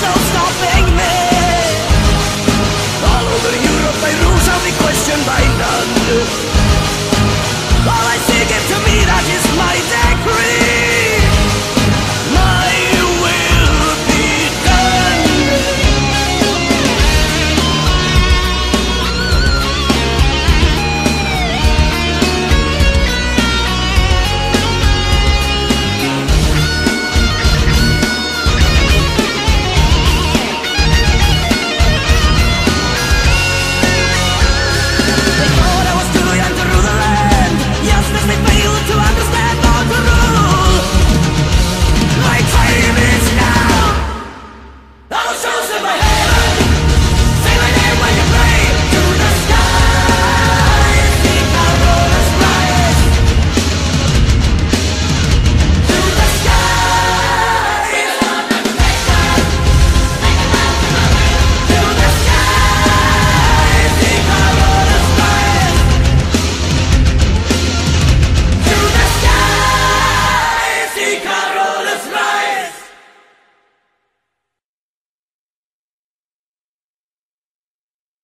so stop it.